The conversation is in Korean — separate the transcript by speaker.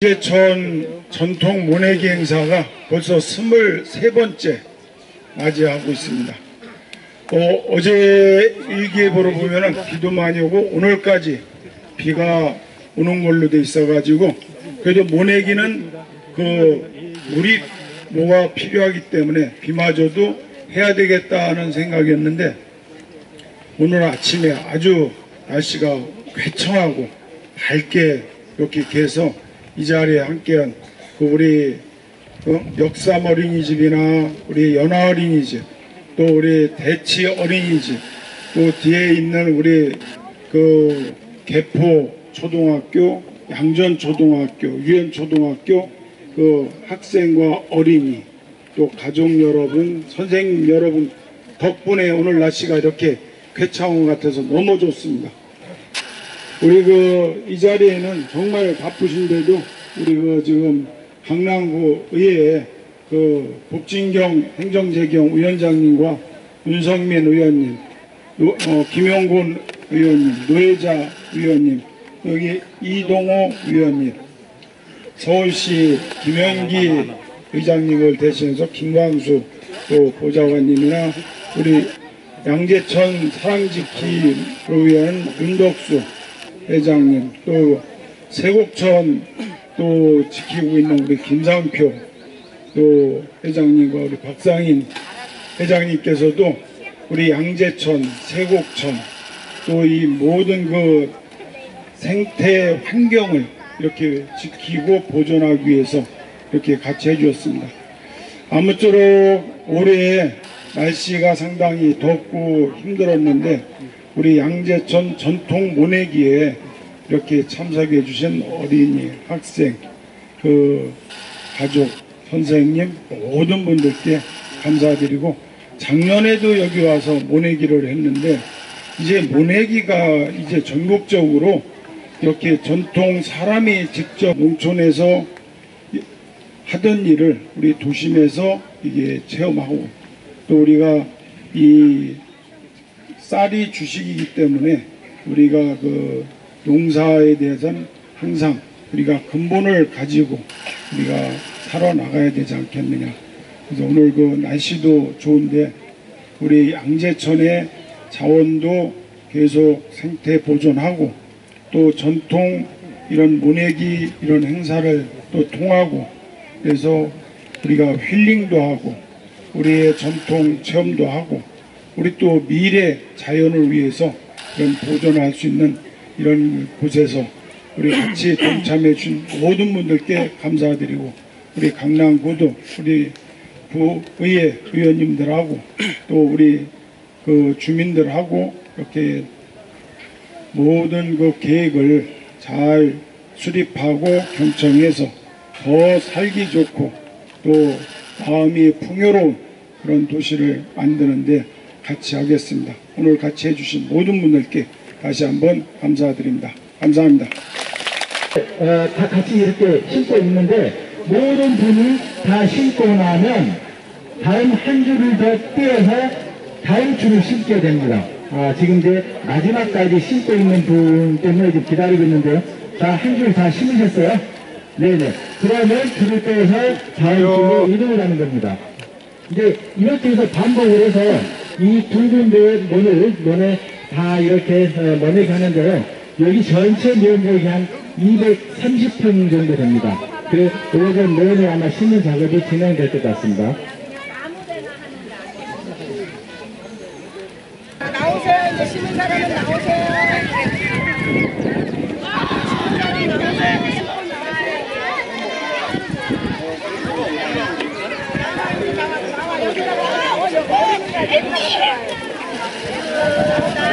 Speaker 1: 제천 전통 모내기 행사가 벌써 23번째 맞이하고 있습니다. 어, 제 일기예보로 보면 비도 많이 오고 오늘까지 비가 오는 걸로 돼 있어가지고 그래도 모내기는 그 물이 뭐가 필요하기 때문에 비마저도 해야 되겠다는 생각이었는데 오늘 아침에 아주 날씨가 괴청하고 밝게 이렇게 계서 이 자리에 함께한 그 우리 어? 역삼 어린이집이나 우리 연화 어린이집 또 우리 대치 어린이집 또 뒤에 있는 우리 그 개포 초등학교 양전 초등학교 유엔 초등학교 그 학생과 어린이 또 가족 여러분 선생님 여러분 덕분에 오늘 날씨가 이렇게 쾌차온 것 같아서 너무 좋습니다. 우리 그 이 자리에는 정말 바쁘신데도 우리 그 지금 강남구 의회에 그 복진경 행정재경 위원장님과 윤성민 의원님, 노, 어, 김영곤 의원님, 노예자 의원님, 여기 이동호 의원님, 서울시 김영기 의장님을 대신해서 김광수 또 보좌관님이나 우리 양재천 사랑지키를 위한 윤덕수 회장님 또 세곡천 또 지키고 있는 우리 김상표 또 회장님과 우리 박상인 회장님께서도 우리 양재천 세곡천 또 이 모든 그 생태 환경을 이렇게 지키고 보존하기 위해서 이렇게 같이 해주었습니다. 아무쪼록 올해 날씨가 상당히 덥고 힘들었는데 우리 양재천 전통 모내기에 이렇게 참석해 주신 어린이, 학생, 그 가족, 선생님 모든 분들께 감사드리고 작년에도 여기 와서 모내기를 했는데 이제 모내기가 이제 전국적으로 이렇게 전통 사람이 직접 농촌에서 하던 일을 우리 도심에서 이게 체험하고 또 우리가 이 쌀이 주식이기 때문에 우리가 그 농사에 대해서는 항상 우리가 근본을 가지고 우리가 살아나가야 되지 않겠느냐. 그래서 오늘 그 날씨도 좋은데 우리 양재천의 자원도 계속 생태 보존하고 또 전통 이런 모내기 이런 행사를 또 통하고 그래서 우리가 힐링도 하고 우리의 전통 체험도 하고 우리 또 미래 자연을 위해서 이런 보존할 수 있는 이런 곳에서 우리 같이 동참해 준 모든 분들께 감사드리고 우리 강남구도 우리 부의회 의원님들하고 또 우리 그 주민들하고 이렇게 모든 그 계획을 잘 수립하고 경청해서 더 살기 좋고 또 마음이 풍요로운 그런 도시를 만드는데 같이 하겠습니다. 오늘 같이 해주신 모든 분들께 다시 한번 감사드립니다. 감사합니다.
Speaker 2: 어, 다 같이 이렇게 신고 있는데 모든 분이 다 신고 나면 다음 한 줄을 더 떼어서 다음 줄을 신게 됩니다. 아, 지금 이제 마지막까지 신고 있는 분 때문에 지금 기다리고 있는데요. 자, 한 줄다 신으셨어요? 네네. 그러면 줄을 떼어서 다음 줄로 이동을 하는 겁니다. 이제 이렇게 해서 반복을 해서 이두 군데의 문을, 문에 다 이렇게 어, 머리게 하는데요. 여기 전체 면적이 한 230평 정도 됩니다. 그래서 오전 내내 아마 심는 작업이 진행될 것 같습니다.
Speaker 3: 나오세요. 이제 쉬는 사람은 나오세요. 어.